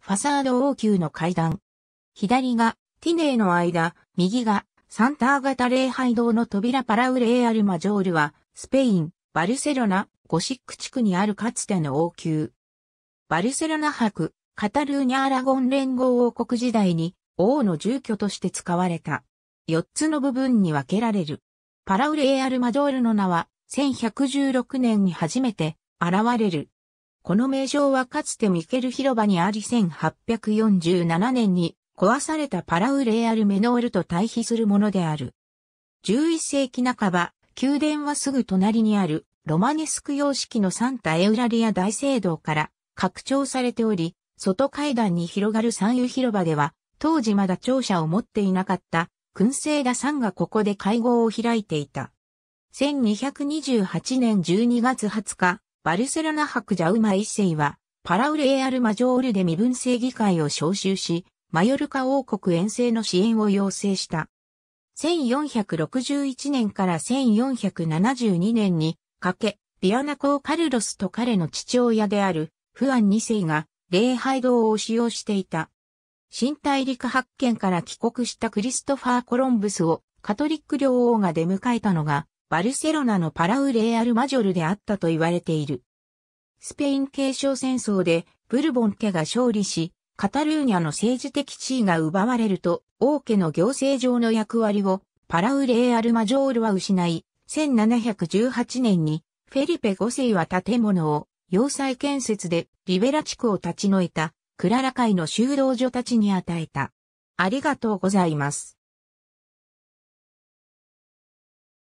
ファサード王宮の階段。左が、ティネーの間、右が、サンター型礼拝堂の扉パラウレーアルマジョールは、スペイン、バルセロナ、ゴシック地区にあるかつての王宮。バルセロナ博、カタルーニャ・アラゴン連合王国時代に王の住居として使われた。4つの部分に分けられる。パラウレーアルマジョールの名は1116年に初めて現れる。この名称はかつてミケル広場にあり1847年に壊されたパラウレアルメノールと対比するものである。11世紀半ば、宮殿はすぐ隣にあるロマネスク様式のサンタエウラリア大聖堂から拡張されており、外階段に広がる三遊広場では、当時まだ庁舎を持っていなかった燻製ダさんがここで会合を開いていた。1228年12月20日、バルセロナ博ジャウマ一世は、パラウレーアルマジョールで身分制議会を招集し、マヨルカ王国遠征の支援を要請した。1461年から1472年にかけ、ビアナコー・カルロスと彼の父親であるフアン2世が礼拝堂を使用していた。新大陸発見から帰国したクリストファー・コロンブスをカトリック領王が出迎えたのがバルセロナのパラウレーアルマジョルであったと言われている。スペイン継承戦争でブルボン家が勝利し、カタルーニャの政治的地位が奪われると王家の行政上の役割をパラウレーアルマジョールは失い、1718年にフェリペ5世は建物を要塞建設でリベラ地区を立ち退いたクララ会の修道女たちに与えた。ありがとうございます。